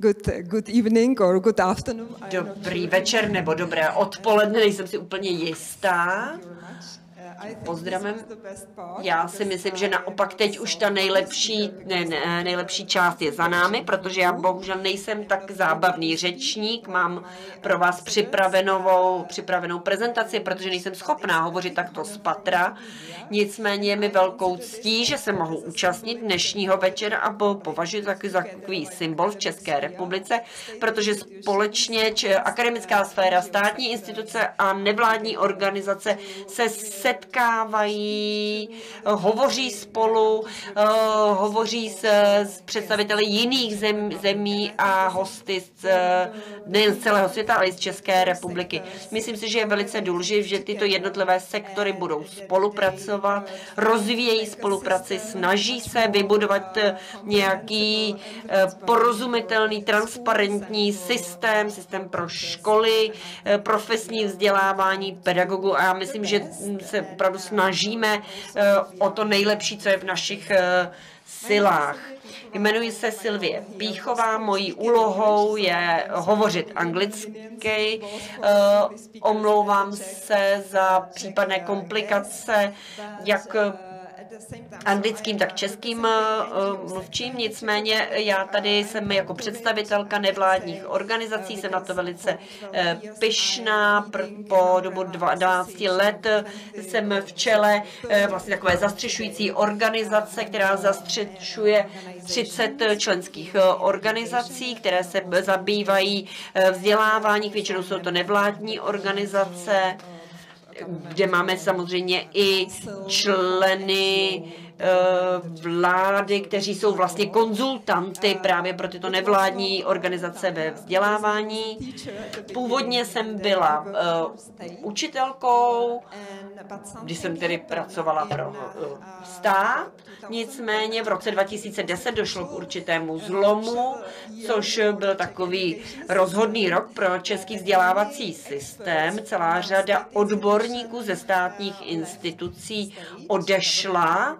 good, good evening or good afternoon. Dobrý večer nebo dobré odpoledne, nejsem si úplně jistá. Pozdravím. Já si myslím, že naopak teď už ta nejlepší, ne, ne, nejlepší část je za námi, protože já bohužel nejsem tak zábavný řečník, mám pro vás připravenou, připravenou prezentaci, protože nejsem schopná hovořit takto z patra. Nicméně je mi velkou ctí, že se mohu účastnit dnešního večera a považuji taky za takový symbol v České republice, protože společně akademická sféra, státní instituce a nevládní organizace se setkávají, hovoří spolu, eh, hovoří s, s představiteli jiných zem, zemí a hosty z, nejen z celého světa, ale i z České republiky. Myslím si, že je velice důležité, že tyto jednotlivé sektory budou spolupracovat rozvíjejí spolupráci, snaží se vybudovat eh, nějaký eh, porozumitelný, transparentní systém, systém pro školy, eh, profesní vzdělávání pedagogů a já myslím, že se opravdu snažíme o to nejlepší, co je v našich silách. Jmenuji se Silvie Píchová, mojí úlohou je hovořit anglicky. Uh, omlouvám se za případné komplikace, jak anglickým, tak českým eh, mluvčím. Nicméně já tady jsem jako představitelka nevládních organizací, jsem na to velice eh, pyšná. Po dobu 12 let jsem v čele eh, vlastně takové zastřešující organizace, která zastřešuje 30 členských organizací, které se zabývají vzdělávání, většinou jsou to nevládní organizace, kde máme samozřejmě i členy vlády, kteří jsou vlastně konzultanty právě pro tyto nevládní organizace ve vzdělávání. Původně jsem byla uh, učitelkou, když jsem tedy pracovala pro uh, stát, nicméně v roce 2010 došlo k určitému zlomu, což byl takový rozhodný rok pro český vzdělávací systém. Celá řada odborníků ze státních institucí odešla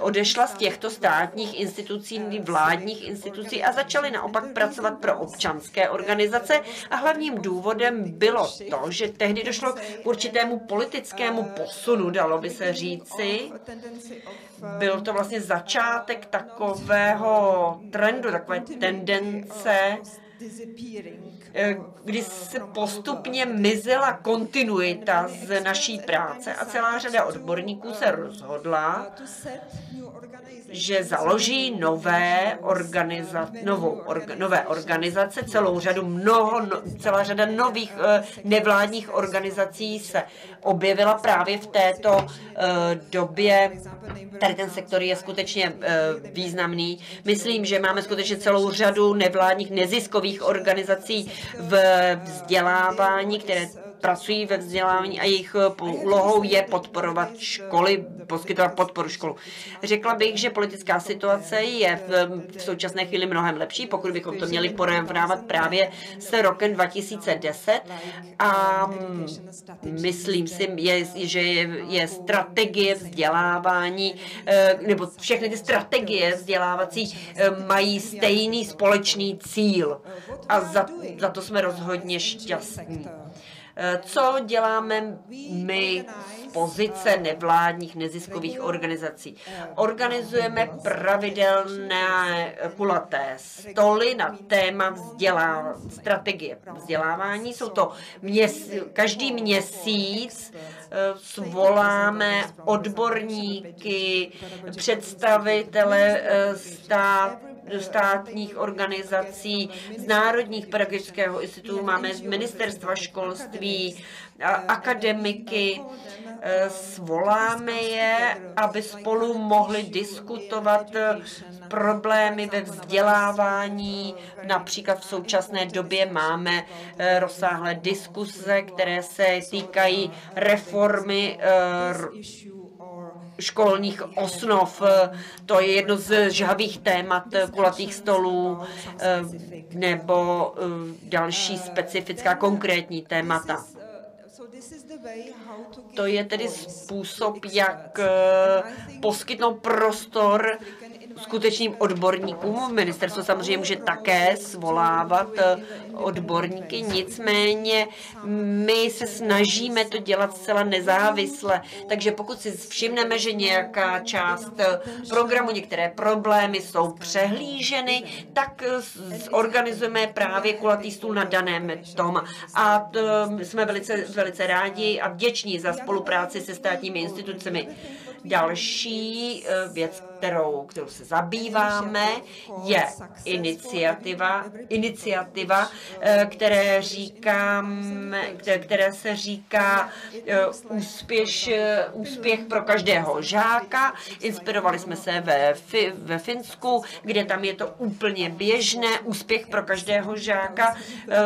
odešla z těchto státních institucí, vládních institucí a začaly naopak pracovat pro občanské organizace a hlavním důvodem bylo to, že tehdy došlo k určitému politickému posunu, dalo by se říci. Byl to vlastně začátek takového trendu, takové tendence, kdy se postupně mizela kontinuita z naší práce a celá řada odborníků se rozhodla, že založí nové, organiza, novou, orga, nové organizace, celou řadu mnoho, no, celá řada nových uh, nevládních organizací se objevila právě v této uh, době. Tady ten sektor je skutečně uh, významný. Myslím, že máme skutečně celou řadu nevládních neziskových organizací v vzdělávání, které pracují ve vzdělávání a jejich eh, úlohou je podporovat školy, poskytovat podporu školu. Řekla bych, že politická situace je v, v současné chvíli mnohem lepší, pokud bychom to měli porovnávat právě s rokem 2010 a mm, myslím si, je, že je, je strategie vzdělávání, eh, nebo všechny ty strategie vzdělávací eh, mají stejný společný cíl a za, za to jsme rozhodně šťastní. Co děláme my z pozice nevládních neziskových organizací? Organizujeme pravidelné kulaté stoly na téma vzdělá, strategie vzdělávání. Jsou to měs, každý měsíc eh, svoláme odborníky, představitele eh, stát, státních organizací, z Národních pedagogického institutu, máme z ministerstva školství, akademiky, svoláme je, aby spolu mohli diskutovat problémy ve vzdělávání. Například v současné době máme e, rozsáhlé diskuse, které se týkají reformy školních osnov. To je jedno z žhavých témat kulatých stolů eh, nebo eh, další specifická konkrétní témata. To je tedy způsob, jak eh, poskytnout prostor skutečným odborníkům. Ministerstvo samozřejmě může také svolávat eh, odborníky, nicméně my se snažíme to dělat zcela nezávisle. Takže pokud si všimneme, že nějaká část eh, programu, některé problémy jsou přehlíženy, tak zorganizujeme právě kulatý stůl na daném tom. A to jsme velice, velice rádi a vděční za spolupráci se státními institucemi. Další eh, věc, kterou, kterou se zabýváme, je iniciativa, iniciativa eh, které, říkám, které se říká eh, úspěš, úspěch pro každého žáka. Inspirovali jsme se ve, ve Finsku, kde tam je to úplně běžné, úspěch pro každého žáka.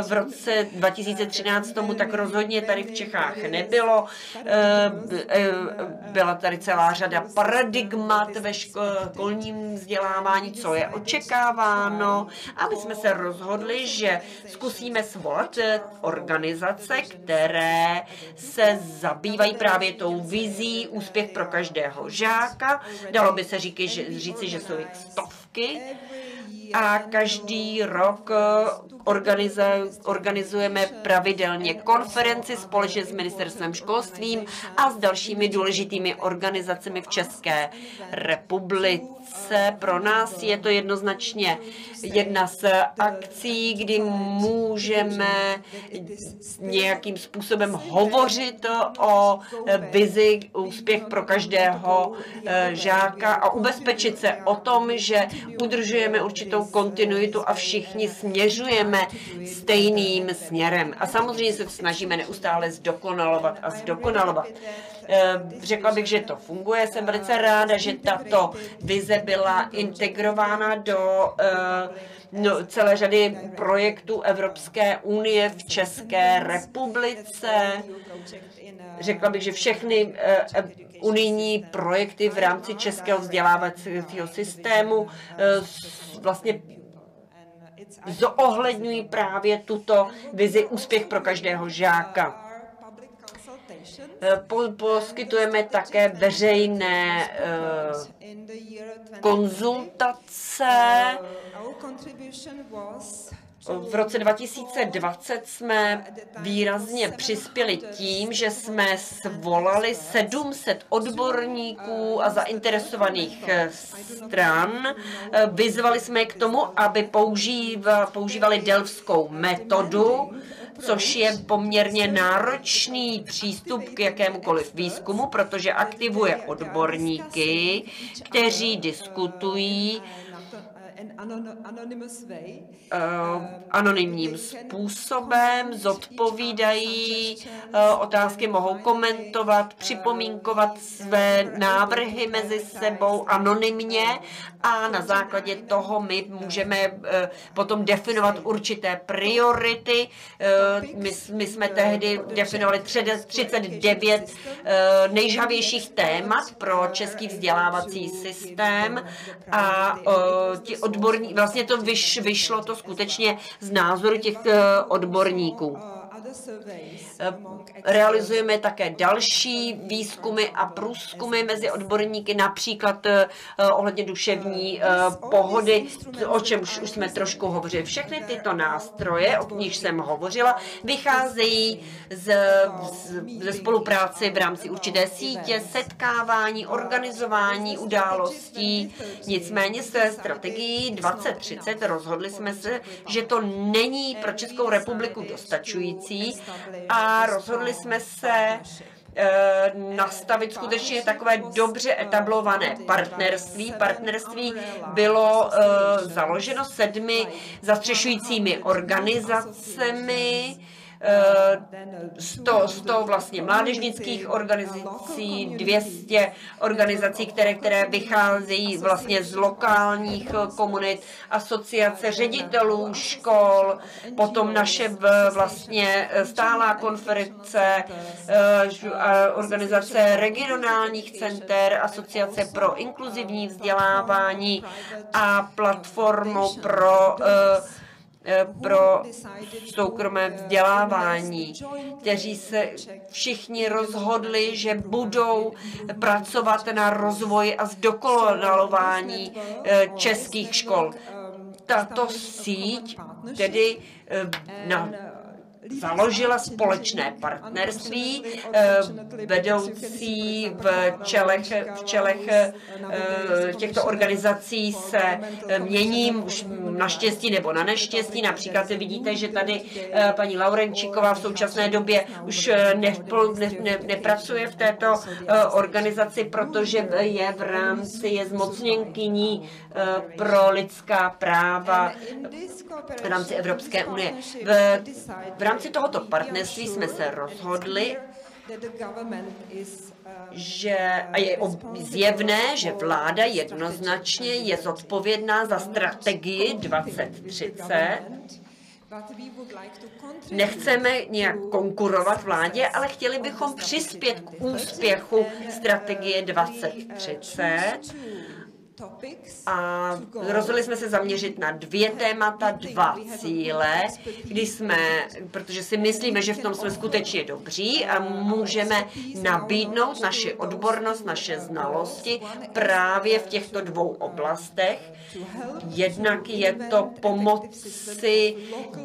V roce 2013 tomu tak rozhodně tady v Čechách nebylo. Byla tady celá řada paradigmat ve školním vzdělávání, co je očekáváno a my jsme se rozhodli, že zkusíme svolat eh, organizace, které se zabývají právě tou vizí úspěch pro každého žáka. Dalo by se říky, že, říci, že jsou jich stovky a každý rok eh, organizujeme pravidelně konferenci společně s ministerstvem školstvím a s dalšími důležitými organizacemi v České republice. Pro nás je to jednoznačně jedna z akcí, kdy můžeme nějakým způsobem hovořit o vizi úspěch pro každého eh, žáka a ubezpečit se o tom, že udržujeme určitou kontinuitu a všichni směřujeme stejným směrem. A samozřejmě se snažíme neustále zdokonalovat a zdokonalovat. Eh, řekla bych, že to funguje. Jsem velice ráda, že tato vize byla integrována do eh, no, celé řady projektů Evropské unie v České republice. Řekla bych, že všechny eh, unijní projekty v rámci českého vzdělávacího systému vlastně zoohledňují právě tuto vizi úspěch pro každého žáka. Po, poskytujeme také veřejné uh, konzultace. V roce 2020 jsme výrazně přispěli tím, že jsme svolali 700 odborníků a zainteresovaných eh, stran. Eh, vyzvali jsme je k tomu, aby používali delfskou metodu, což je poměrně náročný přístup k jakémukoliv výzkumu, protože aktivuje odborníky, kteří diskutují anonymním způsobem, zodpovídají uh, otázky, mohou komentovat, připomínkovat své návrhy mezi sebou anonymně. A na základě toho my můžeme potom definovat určité priority. My, my jsme tehdy definovali 39 nejžavějších témat pro český vzdělávací systém. a ti odborní, vlastně to vyš, vyšlo to skutečně z názoru těch eh, odborníků. Eh, realizujeme také další výzkumy a průzkumy mezi odborníky, například eh, ohledně duševní pohody, o čem už jsme trošku hovořili. Všechny tyto nástroje, o níž jsem hovořila, vycházejí z, z, ze spolupráce v rámci určité sítě, setkávání, organizování událostí. Nicméně se strategií 2030 rozhodli jsme se, že to není pro Českou republiku dostačující a rozhodli jsme se eh, nastavit skutečně takové dobře etablované partnerství. Partnerství bylo uh, založeno sedmi zastřešujícími organizacemi, 100, 100 vlastně mládežnických organizací, 200 organizací, které, které vycházejí vlastně z lokálních komunit, asociace ředitelů škol, potom naše vlastně stálá konference, eh, organizace regionálních center, asociace pro inkluzivní vzdělávání a platformu pro uh, Eh, pro soukromé vzdělávání, kteří se všichni rozhodli, že budou pracovat na rozvoji a zdokonalování eh, českých škol. Tato síť tedy eh, na založila společné partnerství, eh, vedoucí v čelech, v čelech eh, těchto organizací se eh, mění už naštěstí nebo na neštěstí. Například vidíte, že tady paní Laurenčíková v současné době už ne, ne, ne, nepracuje v této organizaci, protože je v rámci, je zmocněnkyní pro lidská práva v rámci Evropské unie. V, v rámci rámci tohoto partnerství jsme se rozhodli, že a je zjevné, že vláda jednoznačně je zodpovědná za strategii 2030. Nechceme nějak konkurovat vládě, ale chtěli bychom přispět k úspěchu strategie 2030 a rozhodli jsme se zaměřit na dvě témata, dva cíle, kdy jsme, protože si myslíme, že v tom jsme skutečně dobří a můžeme nabídnout naši odbornost, naše znalosti právě v těchto dvou oblastech. Jednak je to pomoci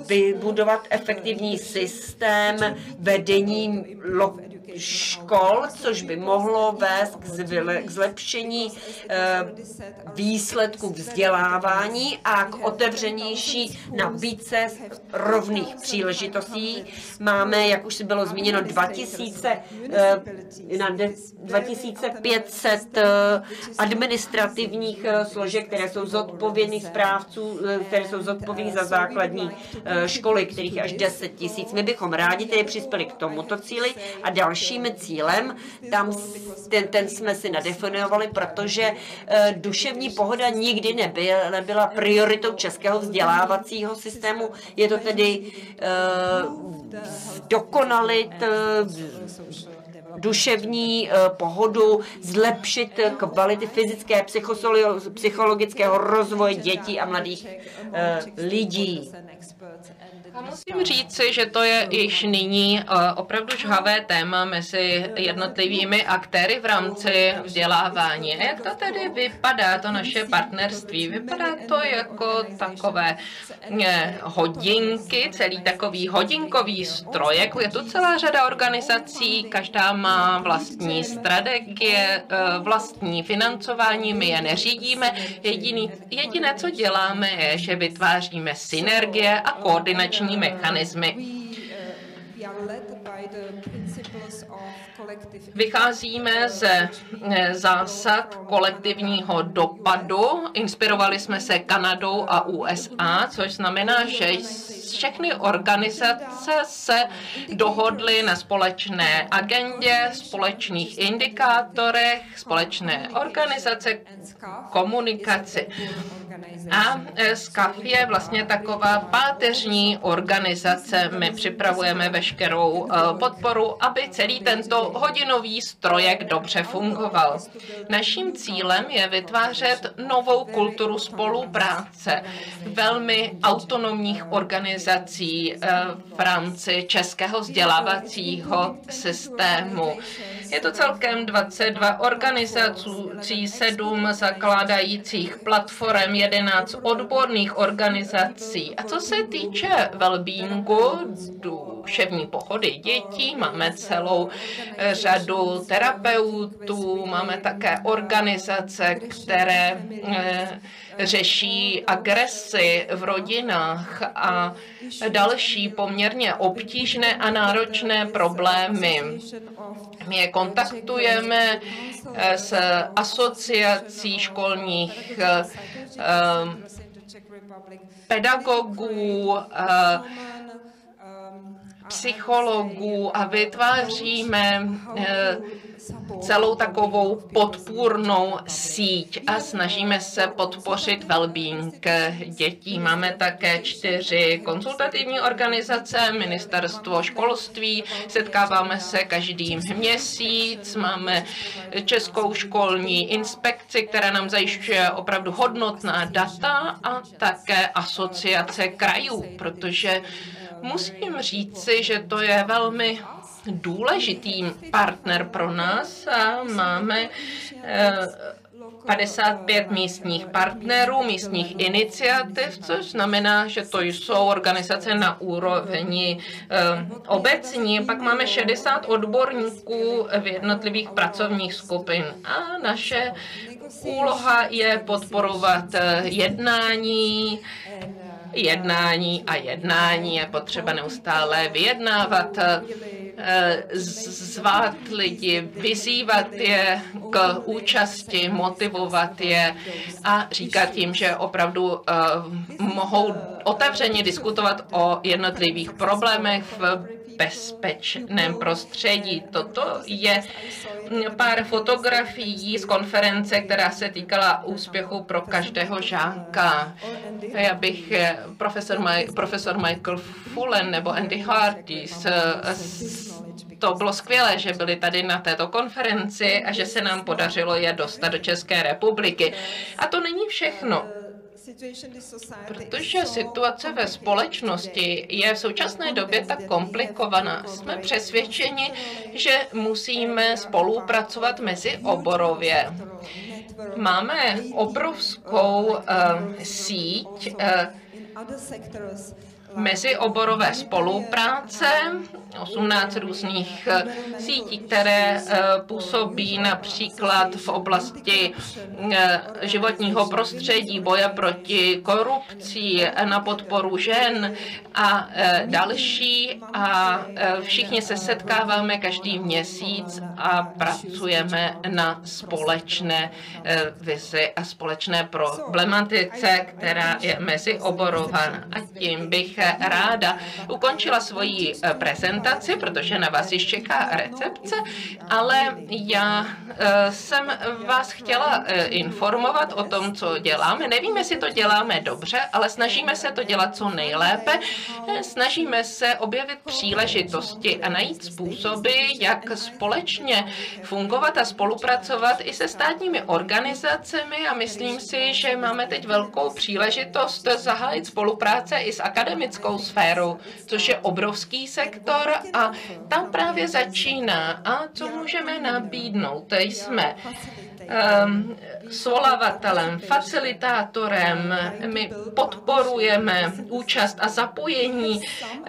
vybudovat efektivní systém vedení škol, což by mohlo vést k zlepšení eh, výsledku vzdělávání a k otevřenější nabídce rovných příležitostí. Máme, jak už bylo zmíněno, 2000, eh, na 2500 eh, administrativních složek, které jsou zodpovědných správců, které jsou zodpovědní za základní školy, kterých až 10 tisíc. My bychom rádi tedy přispěli k tomuto cíli a dalším cílem, tam ten, ten jsme si nadefinovali, protože duševní pohoda nikdy nebyla, nebyla prioritou českého vzdělávacího systému. Je to tedy uh, dokonalit uh, duševní uh, pohodu, zlepšit kvality fyzické, psychologického rozvoje dětí a mladých lidí. Musím říci, že to je již nyní eh, opravdu žhavé téma mezi jednotlivými aktéry v rámci vzdělávání. Jak to tedy vypadá, to naše partnerství? Vypadá to jako takové eh, hodinky, celý takový hodinkový strojek. Je tu celá řada organizací, každá má vlastní strategie, eh, vlastní financování, my je neřídíme. Jediný, jediné, co děláme, je, že vytváříme synergie a koordinační regulační mechanismy. Vycházíme ze eh, zásad kolektivního dopadu. Inspirovali jsme se Kanadou a USA, což znamená, že všechny organizace se dohodly na společné agendě, společných indikátorech, společné organizace, komunikaci. A eh, SCAF je vlastně taková páteřní organizace. My připravujeme veškerou eh, podporu, aby celý tento hodinový strojek dobře fungoval. Naším cílem je vytvářet novou kulturu spolupráce velmi autonomních organizací eh, v rámci českého vzdělávacího systému. Je to celkem 22 organizací, 7 zakládajících platform, 11 odborných organizací. A co se týče wellbeingu, duševní pochody dětí, máme celou řadu terapeutů, máme také organizace, které eh, řeší agresi v rodinách a další poměrně obtížné a náročné problémy. My je kontaktujeme eh, s asociací školních eh, pedagogů, psychologů a vytváříme celou takovou podpůrnou síť a snažíme se podpořit well-being dětí. Máme také čtyři konzultativní organizace, ministerstvo školství, setkáváme se každý měsíc, máme Českou školní inspekci, která nám zajišťuje opravdu hodnotná data a také asociace krajů, protože musím říci, že to je velmi důležitý partner pro nás a máme 55 eh, místních partnerů, místních iniciativ, což znamená, že to jsou organizace na úrovni eh, obecní. Pak máme 60 odborníků v jednotlivých pracovních skupin a naše úloha je podporovat eh, jednání, jednání a jednání. Je potřeba neustále vyjednávat, eh, zvát lidi, vyzývat je k účasti, motivovat je a říkat jim, že opravdu eh, mohou otevřeně diskutovat o jednotlivých problémech v bezpečném prostředí. Toto je pár fotografií z konference, která se týkala úspěchu pro každého žáka. Já bych eh, profesor, My, profesor Michael Fullen nebo Andy Hardy to bylo skvělé, že byli tady na této konferenci a že se nám podařilo je dostat do České republiky. A to není všechno. Protože situace ve společnosti je v současné době tak komplikovaná, jsme přesvědčeni, že musíme spolupracovat mezi oborově. Máme obrovskou uh, síť uh, mezioborové spolupráce, 18 různých eh, sítí, které eh, působí například v oblasti eh, životního prostředí, boje proti korupci, na podporu žen a další. A všichni se setkáváme každý měsíc a pracujeme na společné vizi a společné problematice, která je mezioborová. A tím bych ráda ukončila svoji prezentaci, protože na vás ještě čeká recepce, ale já eh, jsem vás chtěla eh, informovat o tom, co děláme. Nevím, jestli to děláme dobře, ale snažíme se to dělat co nejlépe. Eh, snažíme se objevit příležitosti a najít způsoby, jak společně fungovat a spolupracovat i se státními organizacemi a myslím si, že máme teď velkou příležitost zahájit spolupráce i s akademickou sférou, což je obrovský sektor a tam právě začíná. A co můžeme nabídnout? Jsme um, svolavatelem, facilitátorem, my podporujeme účast a zapojení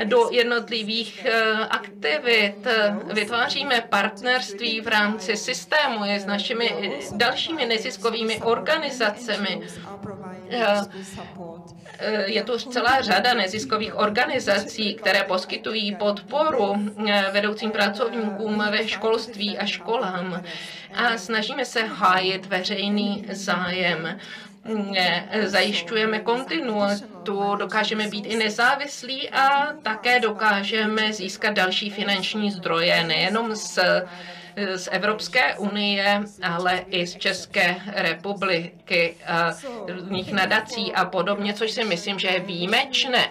do jednotlivých uh, aktivit, vytváříme partnerství v rámci systému je s našimi dalšími neziskovými organizacemi. Uh, Eh, je tu celá řada neziskových organizací, které poskytují podporu eh, vedoucím pracovníkům ve školství a školám. A snažíme se hájit veřejný zájem eh, zajišťujeme kontinuitu, dokážeme být i nezávislí a také dokážeme získat další finanční zdroje nejenom z z Evropské unie, ale i z České republiky, různých nadací a podobně, což si myslím, že je výjimečné.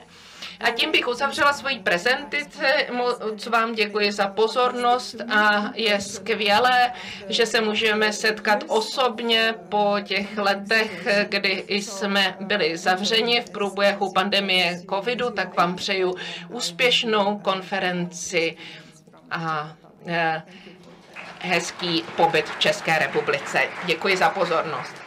A tím bych uzavřela svoji prezentaci. Moc vám děkuji za pozornost a je skvělé, že se můžeme setkat osobně po těch letech, kdy jsme byli zavřeni v průběhu pandemie covidu, tak vám přeju úspěšnou konferenci a hezký pobyt v České republice. Děkuji za pozornost.